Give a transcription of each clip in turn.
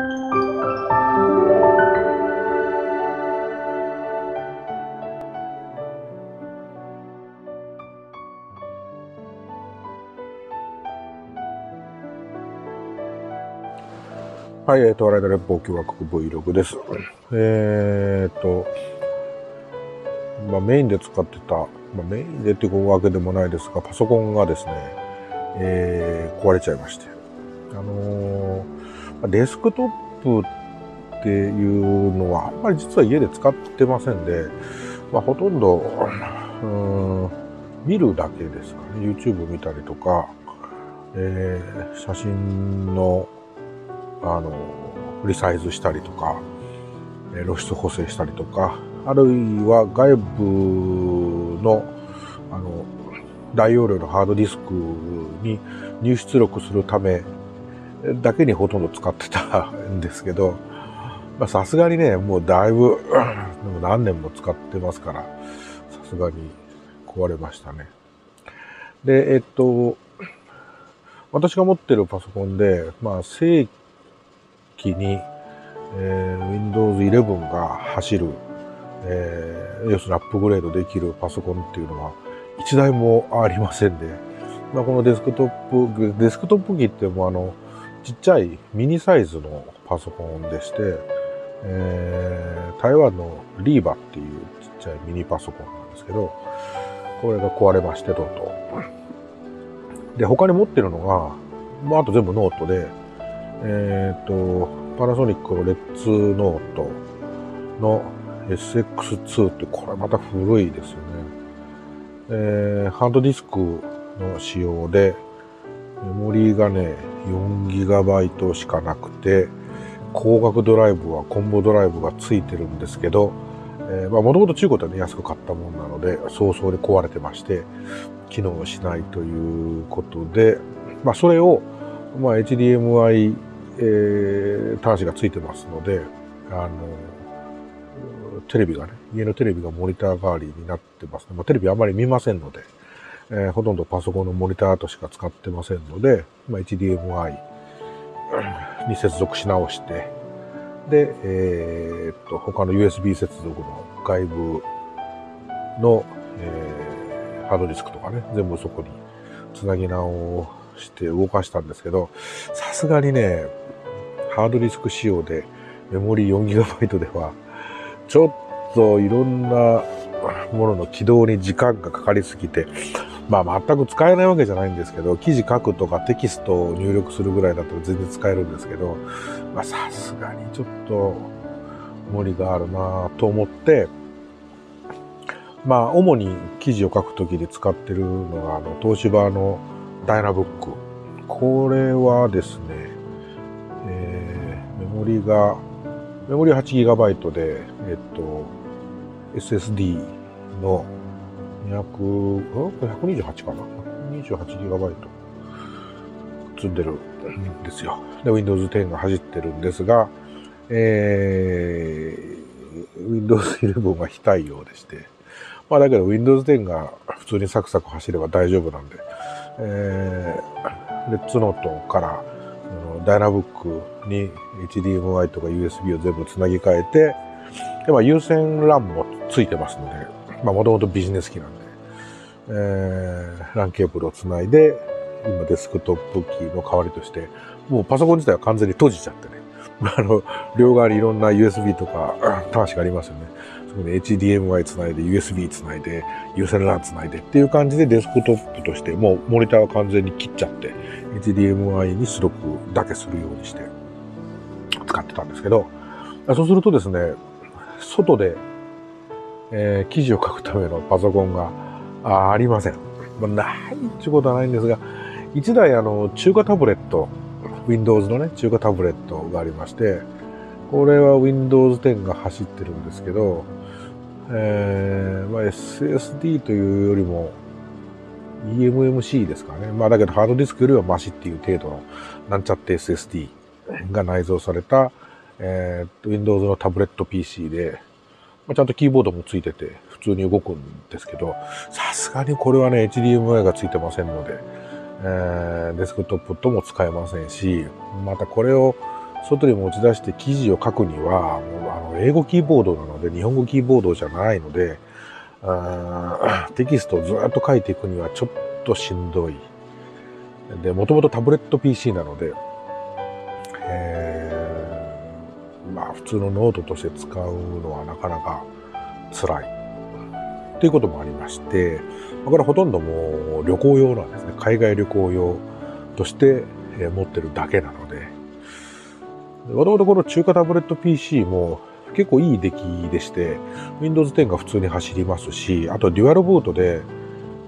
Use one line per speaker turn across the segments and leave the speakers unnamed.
はい、えー、と、笑いの連邦共和国 Vlog です。えー、と、まあ、メインで使ってた、まあ、メインでっていうわけでもないですが、パソコンがですね、えー、壊れちゃいまして。あのー、デスクトップっていうのは、あんまり実は家で使ってませんで、まあ、ほとんど、うん、見るだけですかね。YouTube 見たりとか、えー、写真のあの、リサイズしたりとか、露出補正したりとか、あるいは外部の、あの、大容量のハードディスクに入出力するためだけにほとんど使ってたんですけど、さすがにね、もうだいぶ、何年も使ってますから、さすがに壊れましたね。で、えっと、私が持ってるパソコンで、まあ、正機に、えー、Windows 11が走る、えー、要するにアップグレードできるパソコンっていうのは一台もありませんで、まあ、このデスクトップ、デスクトップ機ってもうあの、ちっちゃいミニサイズのパソコンでして、えー、台湾の LIVA っていうちっちゃいミニパソコンなんですけど、これが壊れまして、とうとう。で、他に持ってるのが、まあ、あと全部ノートで、えっ、ー、と、パナソニックのレッツノートの SX2 ってこれまた古いですよね。えー、ハードディスクの仕様で、メモリーがね、4GB しかなくて、光学ドライブはコンボドライブがついてるんですけど、まあもともと中古でね、安く買ったものなので、早々で壊れてまして、機能しないということで、まあそれを、まあ HDMI えー、端子がついてますので、あの、テレビがね、家のテレビがモニター代わりになってますね。まあ、テレビあまり見ませんので、えー、ほとんどパソコンのモニターとしか使ってませんので、まあ、HDMI に接続し直して、で、えー、っと、他の USB 接続の外部の、えー、ハードディスクとかね、全部そこにつなぎ直して動かしたんですけど、さすがにね、ハードディスク仕様でメモリー 4GB では、ちょっといろんなものの起動に時間がかかりすぎて、まあ全く使えないわけじゃないんですけど、記事書くとかテキストを入力するぐらいだったら全然使えるんですけど、まあさすがにちょっと無理があるなと思って、まあ主に記事を書くときで使ってるのが、あの、東芝のダイナブック。これはですね、メモリが、メモリ 8GB で、えっと、SSD の200、128かな ?128GB 積んでるんですよ。で、Windows 10が走ってるんですが、えー、Windows 11が非対応でして、まあだけど Windows 10が普通にサクサク走れば大丈夫なんで、えー、レッツノートからダイナブックに HDMI とか USB を全部つなぎ替えて、でまあ、有線 LAN もついてますので、まあ、もともとビジネス機なんで、えー、LAN ケーブルをつないで、今デスクトップ機の代わりとして、もうパソコン自体は完全に閉じちゃってね。あの、両側にいろんな USB とか 端子がありますよね。そこに HDMI つないで、USB つないで、有線 LAN つないでっていう感じでデスクトップとして、もうモニターは完全に切っちゃって、HDMI に出力だけするようにして使ってたんですけど、そうするとですね、外で、えー、記事を書くためのパソコンがあありません。まあ、ないっていうことはないんですが、一台あの中華タブレット、Windows のね、中華タブレットがありまして、これは Windows 10が走ってるんですけど、えーまあ、SSD というよりも eMMC ですかね。まあだけどハードディスクよりはマシっていう程度のなんちゃって SSD が内蔵された、えー、Windows のタブレット PC で、ま、ちゃんとキーボードもついてて普通に動くんですけど、さすがにこれはね、HDMI がついてませんので、えー、デスクトップとも使えませんし、またこれを外に持ち出して記事を書くには、もうあの英語キーボードなので、日本語キーボードじゃないので、テキストをずっと書いていくにはちょっとしんどい。で、もともとタブレット PC なので、えー、まあ普通のノートとして使うのはなかなか辛い。ということもありまして、これほとんどもう旅行用なんですね。海外旅行用として持ってるだけなので。もともとこの中華タブレット PC も結構いい出来でして、Windows 10が普通に走りますし、あとデュアルブートで、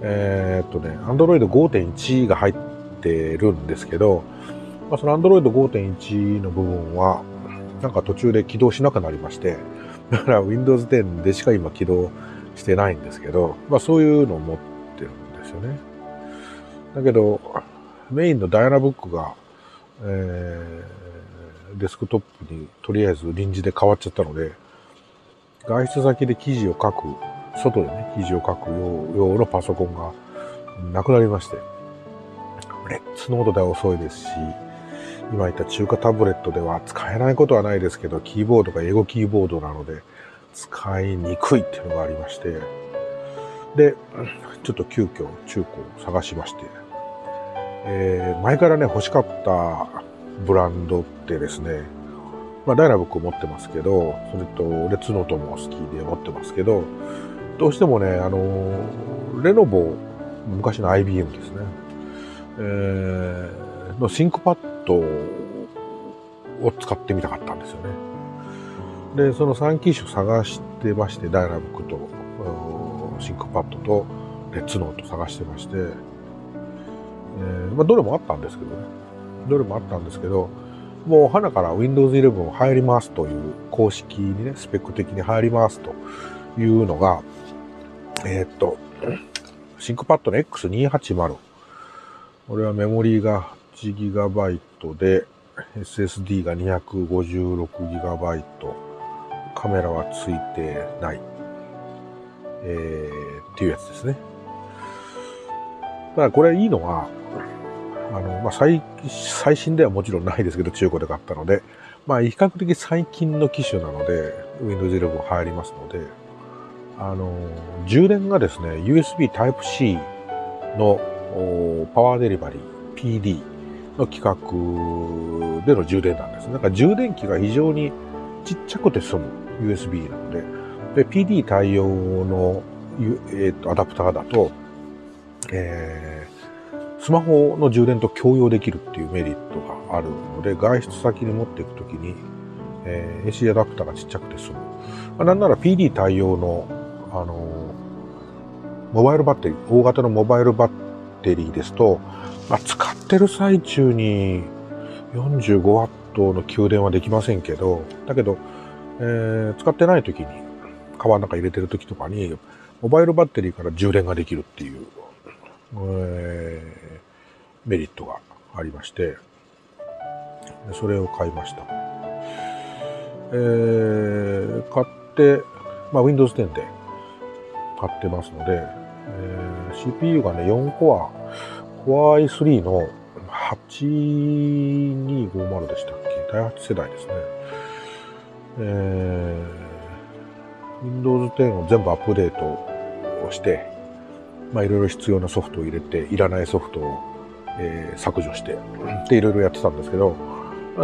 えー、っとね、Android 5.1が入ってるんですけど、まあ、その Android 5.1の部分は、なんか途中で起動しなくなりまして、だから Windows 10でしか今起動してないんですけど、まあそういうのを持ってるんですよね。だけど、メインのダイアナブックが、えー、デスクトップにとりあえず臨時で変わっちゃったので、外出先で記事を書く、外でね、記事を書く用のパソコンがなくなりまして、レッツノートでは遅いですし、今言った中華タブレットでは使えないことはないですけど、キーボードが英語キーボードなので、使いにくいっていうのがありまして、で、ちょっと急遽中古を探しまして、えー、前からね、欲しかったブランドってですね、まあ、ダイナブック持ってますけど、それと、レッツノートも好きで持ってますけど、どうしてもね、あの、レノボ、昔の IBM ですね、えー、の ThinkPad を使ってみたかったんですよね。で、その3機種探してまして、ダイナブックと、 ThinkPad と、レッツノート探してまして、えー、まあ、どれもあったんですけどね。どれもあったんですけど、もう花から Windows 11入りますという公式にね、スペック的に入りますというのが、えー、っと、シンクパッドの X280。これはメモリーが 8GB で、SSD が 256GB、カメラはついてない、えー、っていうやつですね。だからこれいいのは、あの、まあ、最、最新ではもちろんないですけど、中古で買ったので、まあ、比較的最近の機種なので、Windows 11入りますので、あの、充電がですね、USB Type-C のパワーデリバリー、PD の規格での充電なんです。だから充電器が非常にちっちゃくて済む USB なので、で、PD 対応の、えーと、アダプターだと、えー、スマホの充電と共用できるっていうメリットがあるので、外出先に持っていくときに、えー、AC アダプターがちっちゃくて済む。まあ、なんなら PD 対応の、あのー、モバイルバッテリー、大型のモバイルバッテリーですと、まあ、使ってる最中に 45W の給電はできませんけど、だけど、えー、使ってない時に、川の中入れてる時とかに、モバイルバッテリーから充電ができるっていう、えー、メリットがありまして、それを買いました。えー、買って、まあ、Windows 10で買ってますので、えー、CPU がね、4コア、Core i3 の8250でしたっけ？第8世代ですね。えー、Windows 10を全部アップデートをして、まあいろいろ必要なソフトを入れて、いらないソフトを、えー、削除して、でいろいろやってたんですけど、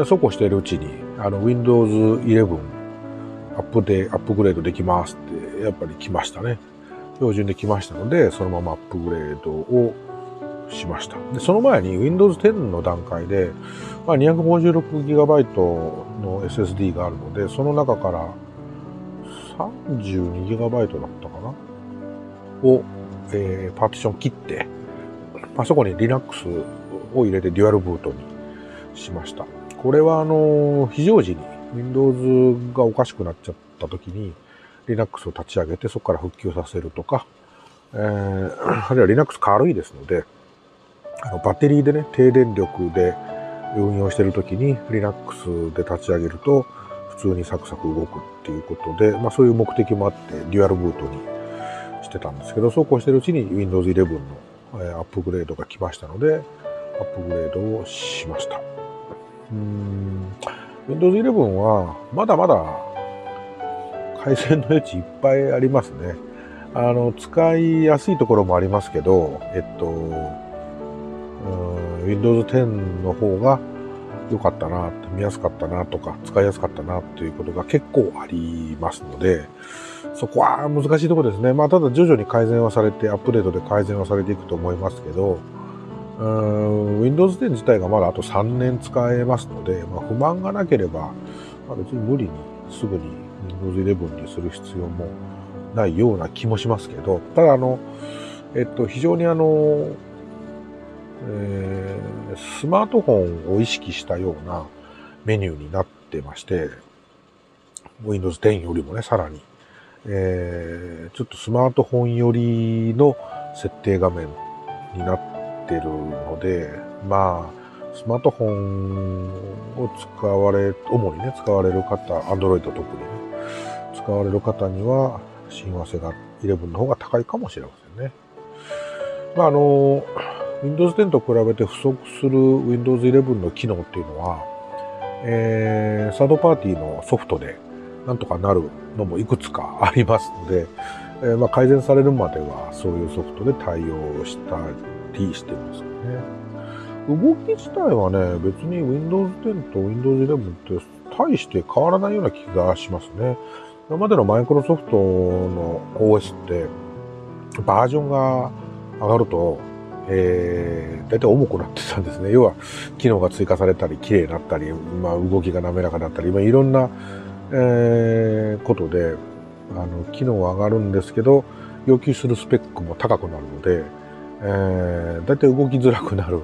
そこうしているうちに、あの Windows 11アップで、アップグレードできますって、やっぱり来ましたね。標準で来ましたので、そのままアップグレードをしました。で、その前に Windows 10の段階で、まあ、256GB の SSD があるので、その中から 32GB だったかな？を、えー、パーティション切って、まあ、そこに Linux を入れてデュアルブートにしました。これはあの、非常時に Windows がおかしくなっちゃった時に Linux を立ち上げてそこから復旧させるとか、えー、あるいは Linux 軽いですので、あのバッテリーでね、低電力で運用してるときに Linux で立ち上げると普通にサクサク動くっていうことで、まあそういう目的もあってデュアルブートにしてたんですけど、そうこうしてるうちに Windows 11のアップグレードが来ましたので、アップグレードをしました。Windows 11はまだまだ改善の余地いっぱいありますね。あの、使いやすいところもありますけど、えっと、Windows 10の方が良かったな、見やすかったなとか、使いやすかったなっていうことが結構ありますので、そこは難しいところですね。まあ、ただ徐々に改善はされて、アップデートで改善はされていくと思いますけど、Windows 10自体がまだあと3年使えますので、まあ、不満がなければ、まあ、別に無理にすぐに Windows 11にする必要もないような気もしますけど、ただあの、えっと、非常にあの、えー、スマートフォンを意識したようなメニューになってまして、Windows 10よりもね、さらに、えー、ちょっとスマートフォン寄りの設定画面になってるので、まあ、スマートフォンを使われ、主にね、使われる方、Android 特にね、使われる方には、親和性が11の方が高いかもしれませんね。まあ、あの、Windows 10と比べて不足する Windows 11の機能っていうのは、えー、サードパーティーのソフトでなんとかなるのもいくつかありますので、えー、まあ、改善されるまではそういうソフトで対応したりしてますよね。動き自体はね、別に Windows 10と Windows 11って大して変わらないような気がしますね。今までのマイクロソフトの OS ってバージョンが上がるとえー、大体重くなってたんですね。要は、機能が追加されたり、綺麗になったり、まあ、動きが滑らかだったり、まあ、いろんな、えー、ことで、あの、機能は上がるんですけど、要求するスペックも高くなるので、えー、大体動きづらくなる、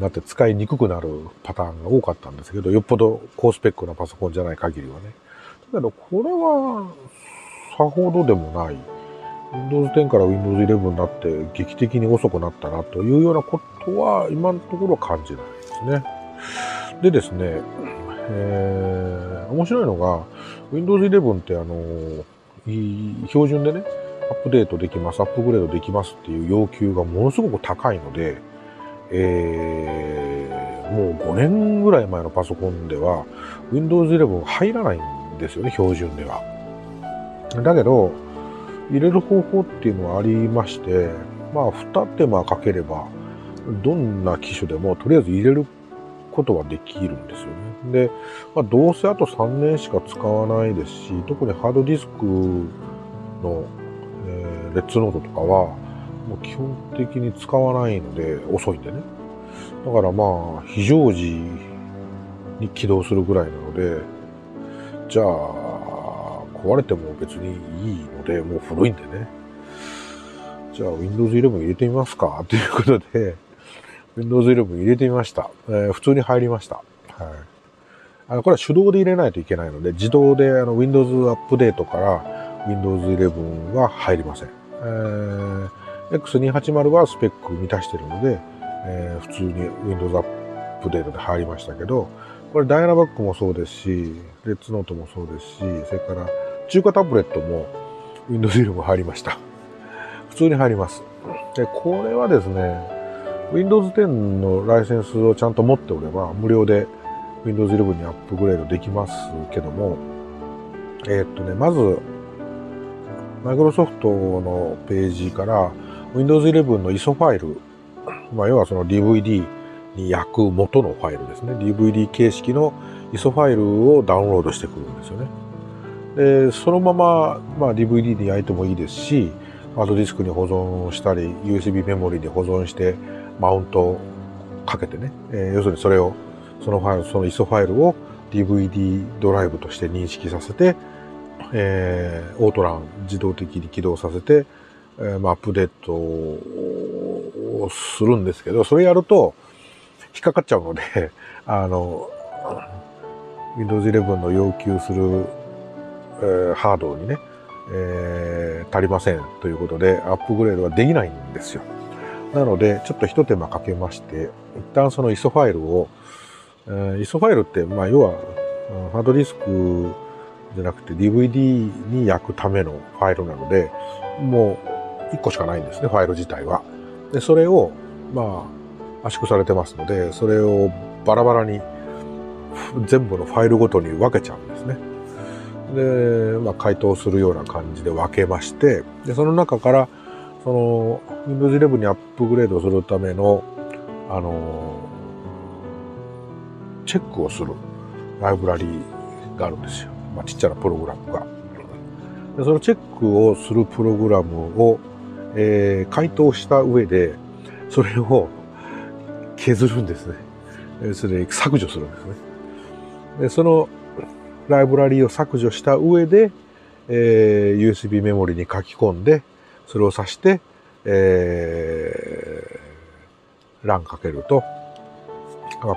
なって使いにくくなるパターンが多かったんですけど、よっぽど高スペックなパソコンじゃない限りはね。だけど、これは、さほどでもない。Windows 10から Windows 11になって劇的に遅くなったなというようなことは今のところ感じないですね。でですね、えー、面白いのが Windows 11ってあの、標準でね、アップデートできます、アップグレードできますっていう要求がものすごく高いので、えー、もう5年ぐらい前のパソコンでは Windows 11入らないんですよね、標準では。だけど、入れる方法っていうのはありまして、まあ、二手間かければ、どんな機種でもとりあえず入れることはできるんですよね。で、まあ、どうせあと3年しか使わないですし、特にハードディスクの、えー、レッツノートとかは、もう基本的に使わないので、遅いんでね。だからまあ、非常時に起動するぐらいなので、じゃあ、壊れても別にいいので、もう古いんでね。じゃあ Windows 11入れてみますかということで、Windows 11入れてみました。えー、普通に入りました。はい。あの、これは手動で入れないといけないので、自動であの Windows アップデートから Windows 11は入りません。えー、X280 はスペック満たしてるので、えー、普通に Windows アップデートで入りましたけど、これダイナバックもそうですし、レッツノートもそうですし、それから中華タブレットも Windows 11入りました。普通に入ります。で、これはですね、Windows 10のライセンスをちゃんと持っておれば、無料で Windows 11にアップグレードできますけども、えー、っとね、まず、マイクロソフトのページから Windows 11の ISO ファイル、まあ、要はその DVD に焼く元のファイルですね。DVD 形式の ISO ファイルをダウンロードしてくるんですよね。で、そのまま、まあ、DVD に焼いてもいいですし、ハードディスクに保存したり、USB メモリに保存して、マウントをかけてね、えー、要するにそれを、そのファイル、その ISO ファイルを DVD ドライブとして認識させて、えー、オートラン自動的に起動させて、えー、まあ、アップデートをするんですけど、それやると引っかかっちゃうので、あの、Windows 11の要求するえー、ハードにね、えー、足りませんということで、アップグレードができないんですよ。なので、ちょっと一手間かけまして、一旦その ISO ファイルを、えー、ISO ファイルって、まあ、要は、ハードディスクじゃなくて DVD に焼くためのファイルなので、もう一個しかないんですね、ファイル自体は。で、それを、まあ、圧縮されてますので、それをバラバラに、全部のファイルごとに分けちゃうんですね。で、まあ、回答するような感じで分けまして、で、その中から、その、Windows 11にアップグレードするための、あの、チェックをするライブラリーがあるんですよ。まあ、ちっちゃなプログラムが。でそのチェックをするプログラムを、えー、回答した上で、それを削るんですね。それ削除するんですね。で、そのライブラリーを削除した上で、えー、USB メモリに書き込んで、それを挿して、えー、ランかけると、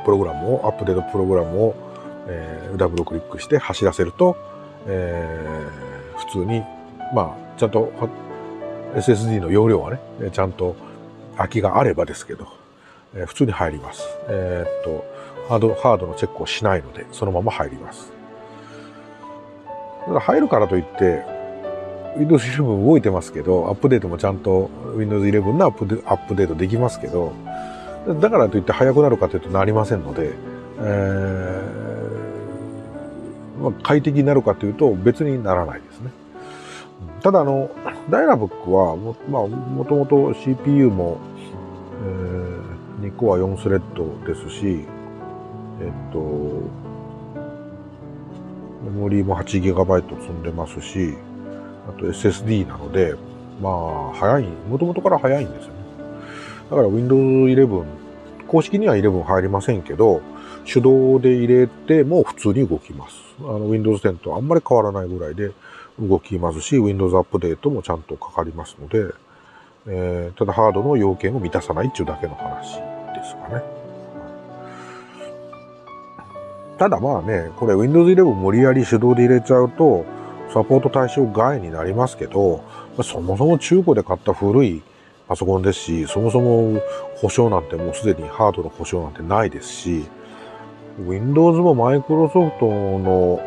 プログラムを、アップデートプログラムを、えー、ダブルクリックして走らせると、えー、普通に、まあ、ちゃんと SSD の容量はね、ちゃんと空きがあればですけど、えー、普通に入ります。えー、っと、ハード、ハードのチェックをしないので、そのまま入ります。入るからといって、Windows 11動いてますけど、アップデートもちゃんと Windows 11のアップデートできますけど、だからといって速くなるかというとなりませんので、えーまあ、快適になるかというと別にならないですね。ただあの、ダイナブックはも、まあ、もともと CPU も、えー、2コア4スレッドですし、えっと、メモリーも 8GB 積んでますし、あと SSD なので、まあ、早い、もともとから早いんですよね。だから Windows 11、公式には11入りませんけど、手動で入れても普通に動きます。あの Windows 10とあんまり変わらないぐらいで動きますし、Windows アップデートもちゃんとかかりますので、えー、ただハードの要件を満たさないっていうだけの話ですかね。ただまあね、これ Windows 11無理やり手動で入れちゃうと、サポート対象外になりますけど、そもそも中古で買った古いパソコンですし、そもそも保証なんてもうすでにハードの保証なんてないですし、Windows も Microsoft の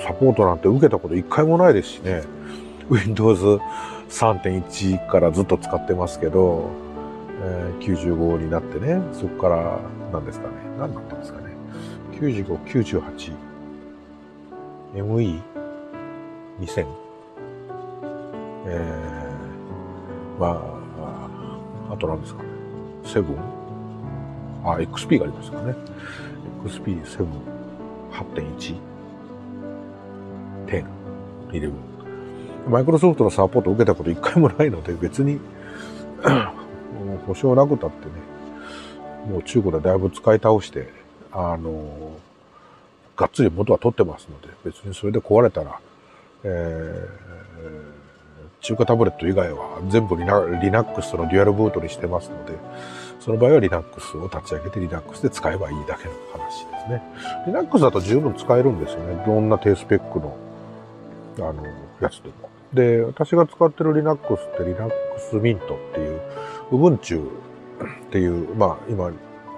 サポートなんて受けたこと一回もないですしね。Windows 3.1からずっと使ってますけど、えー、95になってね、そこから何ですかね。何になったんですか。95、98、ME2000、えー、まあ、あと何ですか？ね。7? あ、XP がありますかね。XP7、8.1、10、11。マイクロソフトのサポートを受けたこと一回もないので、別に もう保証なくたってね、もう中古でだいぶ使い倒して、あの、がっつり元は取ってますので、別にそれで壊れたら、えー、中華タブレット以外は全部リナ Linux のデュアルブートにしてますので、その場合は Linux を立ち上げて Linux で使えばいいだけの話ですね。Linux だと十分使えるんですよね。どんな低スペックの、あの、やつでも。で、私が使ってる Linux って Linux Mint っていう、Ubuntu っていう、まあ今、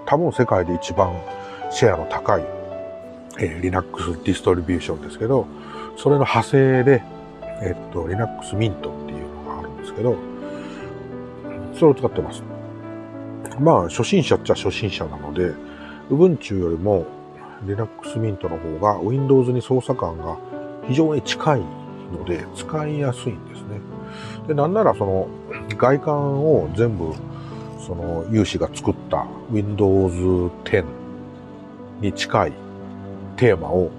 多分世界で一番シェアの高い、えー、Linux ディストリビューションですけど、それの派生で、えっと、Linux Mint っていうのがあるんですけど、それを使ってます。まあ、初心者っちゃ初心者なので、Ubuntu よりも Linux Mint の方が Windows に操作感が非常に近いので使いやすいんですね。で、なんならその外観を全部その有志が作った Windows 10に近いテーマを、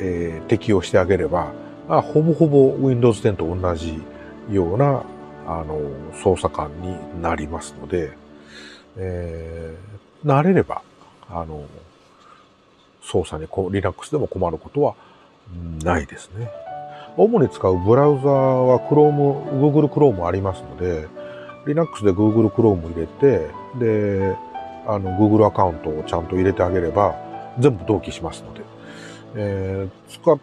えー、適用してあげれば、あほぼほぼ Windows 10と同じようなあの操作感になりますので、えー、慣れれば、あの、操作にこ Linux でも困ることはないですね。主に使うブラウザーは Chrome、Google Chrome ありますので、Linux で Google Chrome 入れて、で、あの、Google アカウントをちゃんと入れてあげれば、全部同期しますので、えー、使っ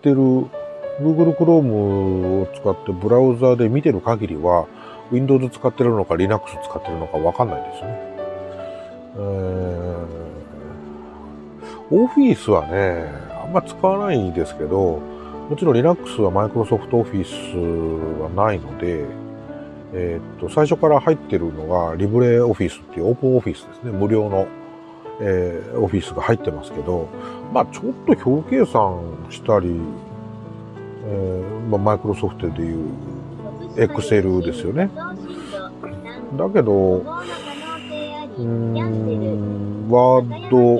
てる Google Chrome を使ってブラウザで見てる限りは、Windows 使ってるのか Linux 使ってるのかわかんないですね。えー、Office はね、あんま使わないですけど、もちろん Linux は Microsoft Office はないので、えー、っと、最初から入ってるのが LibreOffice っていうオープンオフィスですね。無料の、えー、オフィスが入ってますけど、まあちょっと表計算したり、えー、まあマイクロソフトでいうエクセルですよね。だけど、ワード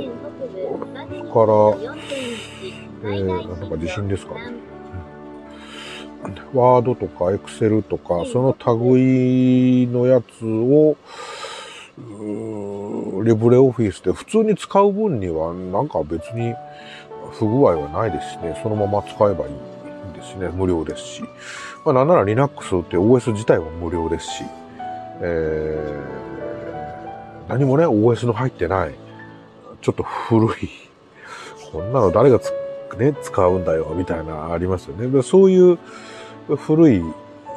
から、えー、なんか地震ですかね。ワードとかエクセルとか、その類のやつを、リブレオフィスで普通に使う分にはなんか別に不具合はないですしね、そのまま使えばいいんですね、無料ですし。まあなんなら Linux って OS 自体は無料ですし、えー、何もね、OS の入ってない、ちょっと古い、こんなの誰がつ、ね、使うんだよ、みたいなありますよね。そういう古い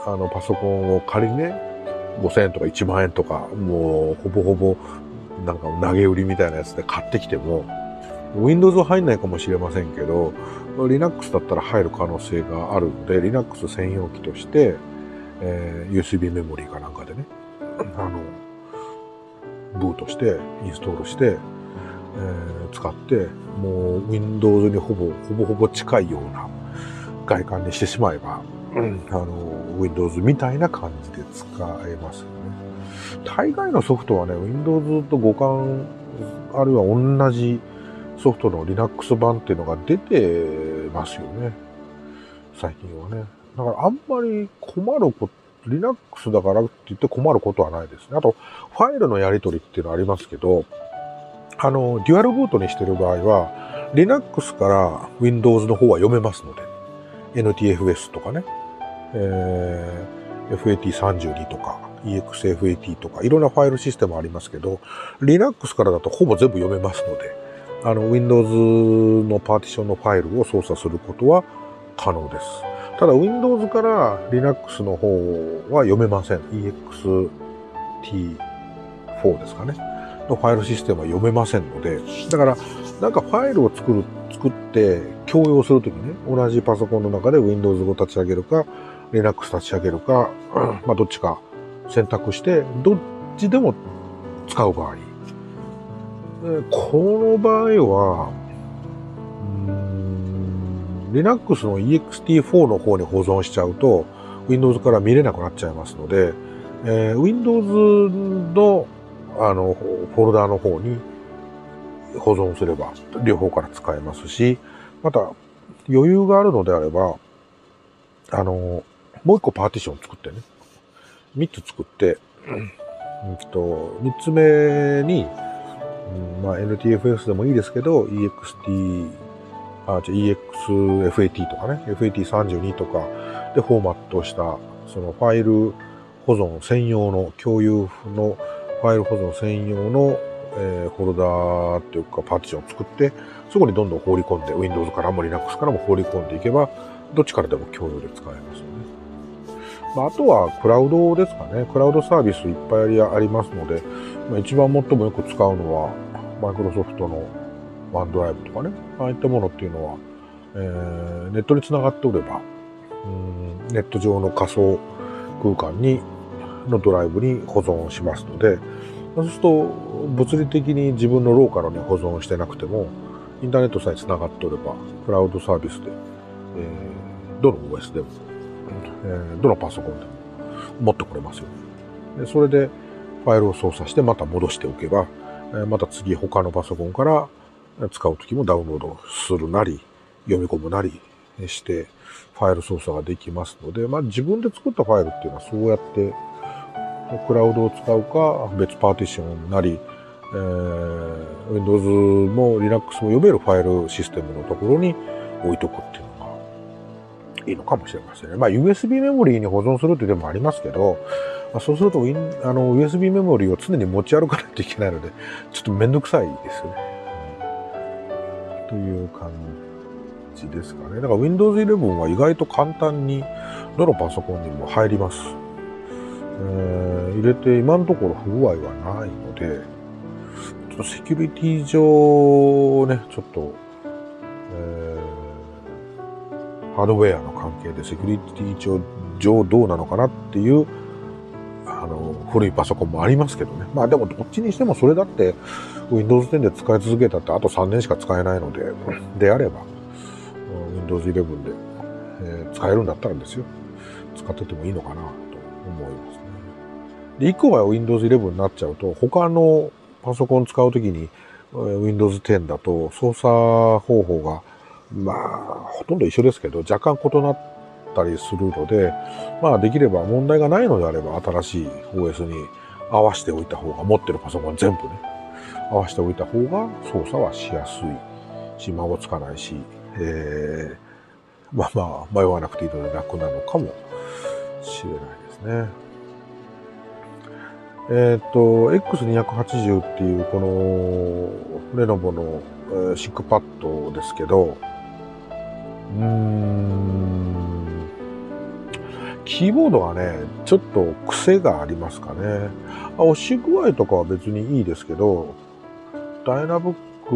あのパソコンを仮にね、5000円とか1万円とか、もうほぼほぼなんか投げ売りみたいなやつで買ってきても、Windows は入んないかもしれませんけど、Linux だったら入る可能性があるので、Linux 専用機として、えー、USB メモリーかなんかでね、あの、ブートして、インストールして、えー、使って、もう Windows にほぼ、ほぼほぼ近いような外観にしてしまえば、うん、あの、Windows みたいな感じで使えますよね。大概のソフトはね、Windows と互換、あるいは同じソフトの Linux 版っていうのが出てますよね。最近はね。だからあんまり困ること、Linux だからって言って困ることはないですね。あと、ファイルのやり取りっていうのありますけど、あの、デュアルブートにしてる場合は、Linux から Windows の方は読めますので、NTFS とかね、えー、FAT32 とか、EXFAT とか、いろんなファイルシステムありますけど、Linux からだとほぼ全部読めますので、あの、Windows のパーティションのファイルを操作することは可能です。ただ、Windows から Linux の方は読めません。EXT4 ですかね。のファイルシステムは読めませんので、だから、なんかファイルを作る、作って共用するときね、同じパソコンの中で Windows を立ち上げるか、Linux 立ち上げるか、まあどっちか選択して、どっちでも使う場合。この場合は、Linux の ext4 の方に保存しちゃうと、Windows から見れなくなっちゃいますので、えー、Windows のあのフォルダーの方に保存すれば両方から使えますし、また余裕があるのであれば、あの、もう一個パーティション作ってね、三つ作って、うんと、三つ目に、うん、まあ NTFS でもいいですけど、EXT、あ、じゃ EXFAT とかね、FAT32 とか。でフォーマットした、そのファイル保存専用の共有のファイル保存専用の、えー、フォルダーっていうかパーティションを作って、そこにどんどん放り込んで、Windows からも Linux からも放り込んでいけば、どっちからでも共用で使えます。まあ、あとはクラウドですかね。クラウドサービスいっぱいありますので、まあ、一番最もよく使うのは、マイクロソフトのワンドライブとかね、ああいったものっていうのは、えー、ネットにつながっておれば、うんネット上の仮想空間にのドライブに保存しますので、そうすると物理的に自分のローカルに保存してなくても、インターネットさえ繋がっておれば、クラウドサービスで、えー、どの OS でも、えー、どのパソコンでも持ってこれますよ、でそれでファイルを操作してまた戻しておけば、えー、また次他のパソコンから使うときもダウンロードするなり、読み込むなりして、ファイル操作ができますので、まあ自分で作ったファイルっていうのはそうやってクラウドを使うか、別パーティションなり、えー、Windows も Linux も読めるファイルシステムのところに置いとくっていいのかもしれませんね。まあ USB メモリーに保存するっていうでもありますけど、まあ、そうするとあの USB メモリーを常に持ち歩かないといけないので、ちょっとめんどくさいですよね。という感じですかね。だから Windows 11は意外と簡単にどのパソコンにも入ります。えー、入れて今のところ不具合はないので、ちょっとセキュリティ上ね、ちょっと、えー、ハードウェアの関係でセキュリティ上上どうなのかなっていう、あの、古いパソコンもありますけどね。まあでもどっちにしてもそれだって Windows 10で使い続けたってあと3年しか使えないので、であれば Windows 11で、えー、使えるんだったらですよ。使っててもいいのかなと思いますね。で、以降は Windows 11になっちゃうと他のパソコン使うときに Windows 10だと操作方法がまあほとんど一緒ですけど若干異なったりするのでまあできれば問題がないのであれば新しい OS に合わせておいた方が持ってるパソコン全部ね合わせておいた方が操作はしやすいし間もつかないし、えー、まあまあ迷わなくていいので楽なのかもしれないですね。えっ、ー、と、X280 っていうこのレノボの、シックパッドですけど、うーん、キーボードがね、ちょっと癖がありますかね。押し具合とかは別にいいですけど、ダイナブック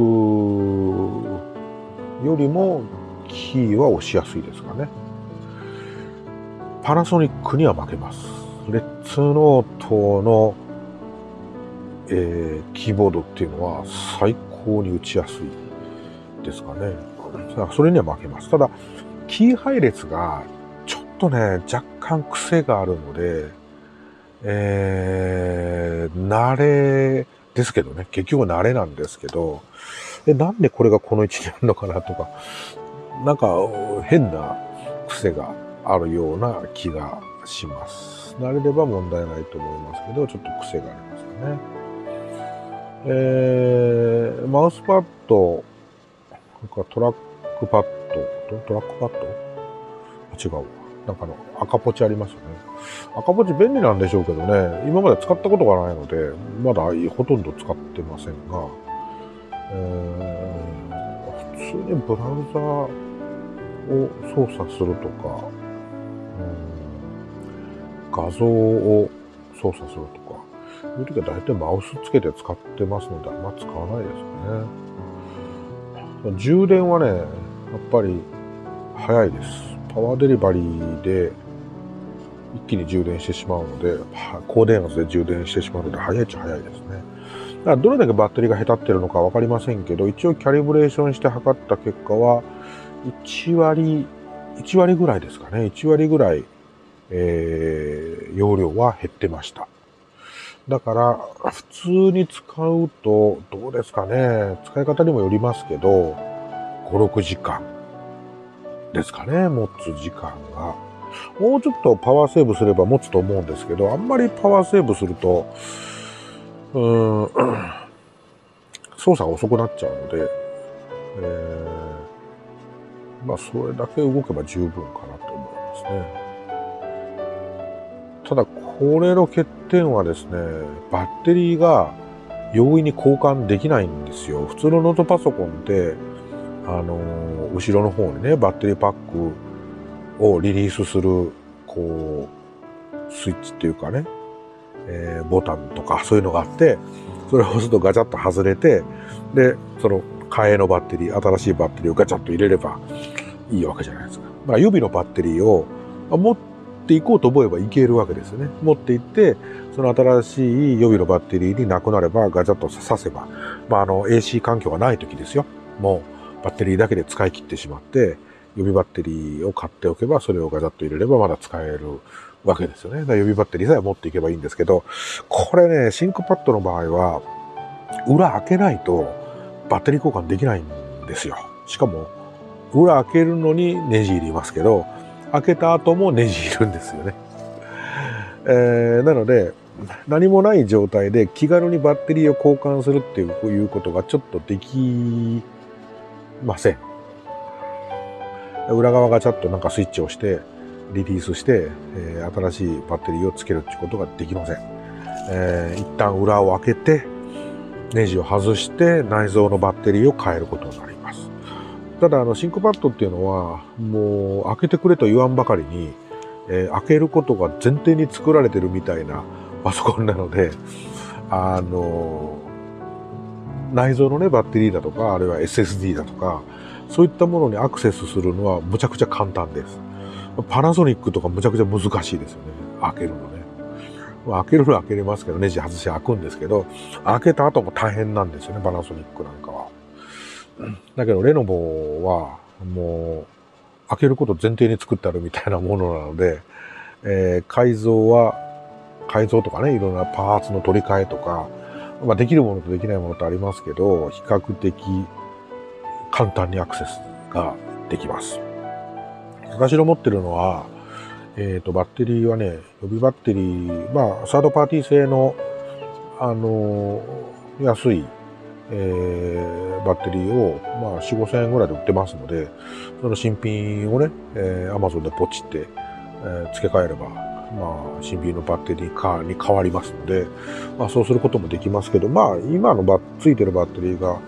よりもキーは押しやすいですかね。パナソニックには負けます。レッツノートのえー、キーボードっていうのは最高に打ちやすいですかね。それには負けます。ただ、キー配列がちょっとね、若干癖があるので、えー、慣れですけどね、結局慣れなんですけど、え、なんでこれがこの位置にあるのかなとか、なんか変な癖があるような気がします。慣れれば問題ないと思いますけど、ちょっと癖がありますよね。えー、マウスパッド、なんかトラックパッド、トラックパッド？違うわ。なんかの赤ポチありますよね。赤ポチ便利なんでしょうけどね、今まで使ったことがないので、まだほとんど使ってませんが、えー、普通にブラウザを操作するとか、うん、画像を操作するとか、いう時は大体マウスつけて使ってますので、あんま使わないですよね。充電はね、やっぱり早いです。パワーデリバリーで一気に充電してしまうので、高電圧で充電してしまうので、早いっちゃ早いですね。だからどれだけバッテリーが下手ってるのかわかりませんけど、一応キャリブレーションして測った結果は、1割、1割ぐらいですかね。1割ぐらい、えー、容量は減ってました。だから、普通に使うと、どうですかね。使い方にもよりますけど、5、6時間ですかね、持つ時間が。もうちょっとパワーセーブすれば持つと思うんですけど、あんまりパワーセーブすると、うん、操作が遅くなっちゃうので、えー、まあ、それだけ動けば十分かなと思いますね。ただ、これの欠点はですね、バッテリーが容易に交換できないんですよ。普通のノートパソコンって、あの、後ろの方にね、バッテリーパックをリリースする、こう、スイッチっていうかね、えー、ボタンとかそういうのがあって、それを押すとガチャッと外れて、で、その替えのバッテリー、新しいバッテリーをガチャッと入れればいいわけじゃないですか。まあ、予備のバッテリーを持っっていこうと思えばいけるわけですよね。持っていって、その新しい予備のバッテリーになくなればガチャッと刺せば、まあ、あの AC 環境がない時ですよ。もうバッテリーだけで使い切ってしまって、予備バッテリーを買っておけば、それをガチャッと入れればまだ使えるわけですよね。だから予備バッテリーさえ持っていけばいいんですけど、これね、シンクパッドの場合は、裏開けないとバッテリー交換できないんですよ。しかも、裏開けるのにネジ入りますけど、開けた後もネジいるんですよね。えー、なので、何もない状態で気軽にバッテリーを交換するっていうことがちょっとできません。裏側がちょっとなんかスイッチをして、リリースして、えー、新しいバッテリーをつけるってことができません。えー、一旦裏を開けて、ネジを外して内蔵のバッテリーを変えることになります。ただ、あの、シンクパッドっていうのは、もう、開けてくれと言わんばかりに、えー、開けることが前提に作られてるみたいなパソコンなので、あの、内蔵のね、バッテリーだとか、あるいは SSD だとか、そういったものにアクセスするのはむちゃくちゃ簡単です。パナソニックとかむちゃくちゃ難しいですよね。開けるのね。まあ、開けるのは開けれますけど、ネジ外して開くんですけど、開けた後も大変なんですよね、パナソニックなんかは。だけど、レノボは、もう、開けること前提に作ってあるみたいなものなので、えー、改造は、改造とかね、いろんなパーツの取り替えとか、まあ、できるものとできないものとありますけど、比較的簡単にアクセスができます。私の持ってるのは、えっ、ー、と、バッテリーはね、予備バッテリー、まあ、サードパーティー製の、あのー、安い、えー、バッテリーを、まあ、4、5千円ぐらいで売ってますので、その新品をね、えー、Amazon でポチって、えー、付け替えれば、まあ、新品のバッテリーかに変わりますので、まあ、そうすることもできますけど、まあ、今のバついてるバッテリーが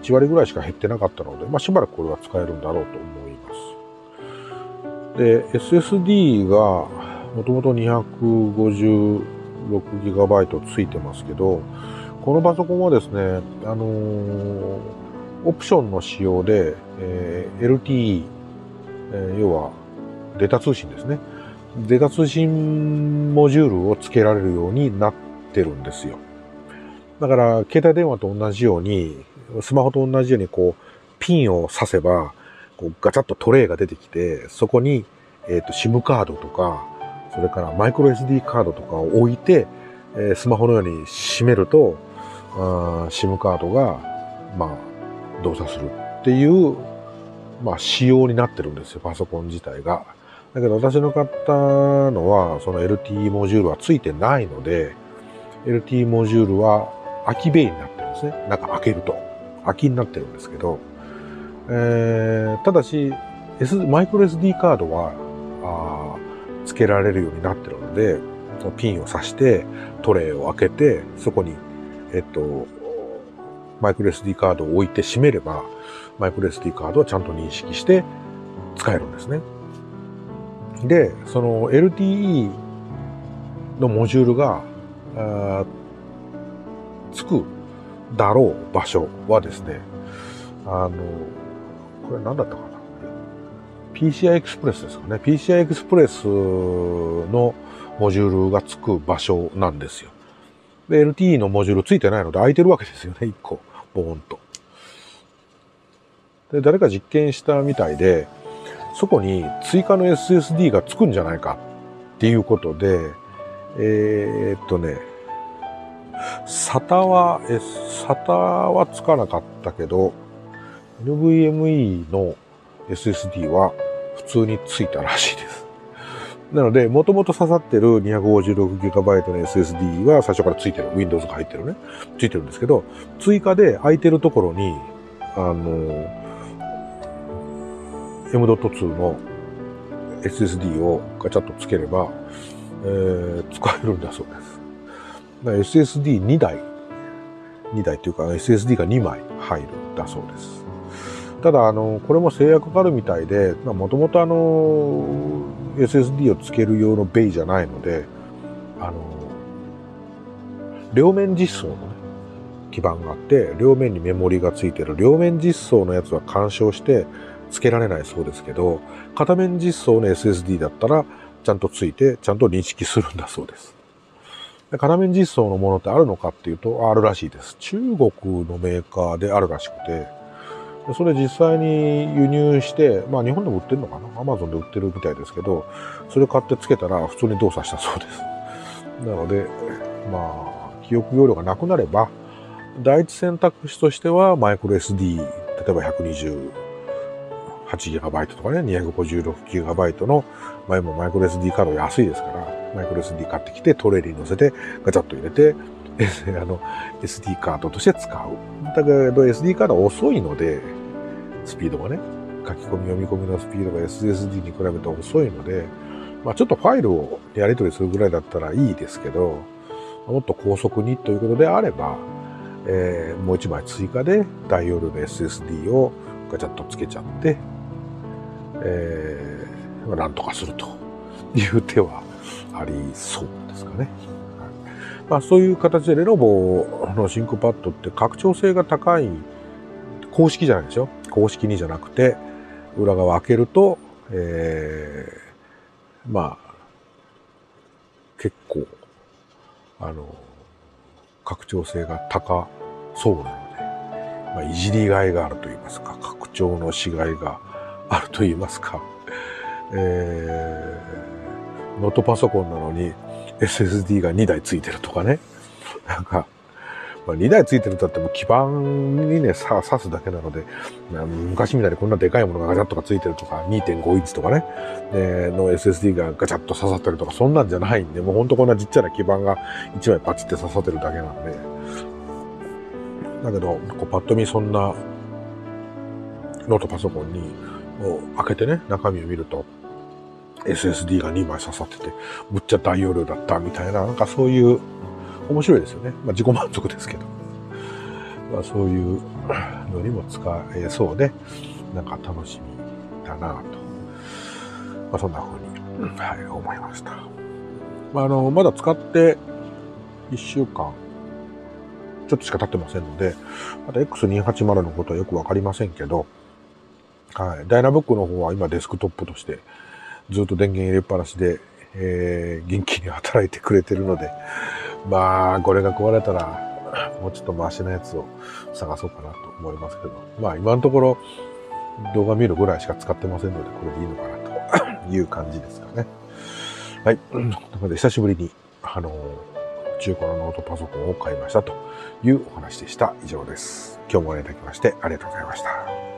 1割ぐらいしか減ってなかったので、まあ、しばらくこれは使えるんだろうと思います。で、SSD が、もともと 256GB ついてますけど、このパソコンはですね、あのー、オプションの仕様で、えー、LTE、えー、要はデータ通信ですね。データ通信モジュールを付けられるようになってるんですよ。だから、携帯電話と同じように、スマホと同じように、こう、ピンを刺せば、こうガチャッとトレイが出てきて、そこに、えっ、ー、と、SIM カードとか、それからマイクロ SD カードとかを置いて、えー、スマホのように閉めると、SIM カードが、まあ、動作するっていう、まあ、仕様になってるんですよ、パソコン自体が。だけど私の買ったのは、その LTE モジュールはついてないので、LTE モジュールは空きベイになってるんですね。中開けると。空きになってるんですけど、えー、ただし、S、マイクロ SD カードは、あ付けられるようになってるので、ピンを挿してトレイを開けて、そこに、えっと、マイクロ SD カードを置いて閉めれば、マイクロ SD カードはちゃんと認識して使えるんですね。で、その LTE のモジュールが、つくだろう場所はですね、あの、これ何だったかな ?PCI エクスプレスですかね。PCI エクスプレスのモジュールがつく場所なんですよ。で、LTE のモジュールついてないので空いてるわけですよね、一個。ボーンと。で、誰か実験したみたいで、そこに追加の SSD がつくんじゃないかっていうことで、えー、っとね、SATA は、SATA はつかなかったけど、NVMe の SSD は普通についたらしいです。なので、もともと刺さってる 256GB の SSD は最初からついてる。Windows が入ってるね。ついてるんですけど、追加で空いてるところに、あの、M.2 の SSD をガチャッとつければ、えー、使えるんだそうです。SSD2 台、2台っていうか SSD が2枚入るんだそうです。ただ、あの、これも制約があるみたいで、もともと、SSD をつける用のベイじゃないので、あの、両面実装のね、基板があって、両面にメモリがついてる両面実装のやつは干渉して、つけられないそうですけど、片面実装の SSD だったら、ちゃんとついて、ちゃんと認識するんだそうです。片面実装のものってあるのかっていうと、あるらしいです。中国のメーカーであるらしくて、それ実際に輸入して、まあ日本でも売ってるのかな？アマゾンで売ってるみたいですけど、それ買ってつけたら普通に動作したそうです。なので、まあ、記憶容量がなくなれば、第一選択肢としてはマイクロ SD、例えば 128GB とかね、256GB の、まあ今マイクロ SD カード安いですから、マイクロ SD 買ってきてトレーに乗せてガチャッと入れて、あの、SD カードとして使う。だけど SD カード遅いので、スピードがね、書き込み読み込みのスピードが SSD に比べて遅いので、まあちょっとファイルをやり取りするぐらいだったらいいですけど、もっと高速にということであれば、えー、もう一枚追加で大容量の SSD をガチャッとつけちゃって、えー、なんとかするという手はありそうですかね。まあ、そういう形でレノボのシンクパッドって拡張性が高い公式じゃないですよ。公式にじゃなくて、裏側開けると、えー、まあ、結構あの、拡張性が高そうなので、まあ、いじりがいがあると言いますか、拡張のしがいがあると言いますか、えー、ノートパソコンなのに SSD が2台ついてるとかね。なんか、まあ、2台ついてるとっても基板にね、さ、刺すだけなので、昔みたいにこんなでかいものがガチャッとかついてるとか、2.5インチとかね、えの SSD がガチャッと刺さってるとか、そんなんじゃないんで、もうほんとこんなちっちゃな基板が1枚パチって刺さってるだけなんで、だけど、こうパッと見そんなノートパソコンに、開けてね、中身を見ると、SSD が2枚刺さってて、むっちゃ大容量だったみたいな、なんかそういう面白いですよね。まあ自己満足ですけど。まあそういうのにも使えそうで、なんか楽しみだなと。まあそんな風に、はい、思いました。まああの、まだ使って1週間、ちょっとしか経ってませんので、また X280 のことはよくわかりませんけど、はい。ダイナブックの方は今デスクトップとしてずっと電源入れっぱなしで、えー、元気に働いてくれてるので、まあ、これが壊れたら、もうちょっとマシなやつを探そうかなと思いますけど、まあ今のところ動画見るぐらいしか使ってませんので、これでいいのかなと いう感じですかね。はい。なので久しぶりに、あの、中古のノートパソコンを買いましたというお話でした。以上です。今日もおいただきましてありがとうございました。